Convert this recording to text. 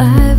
I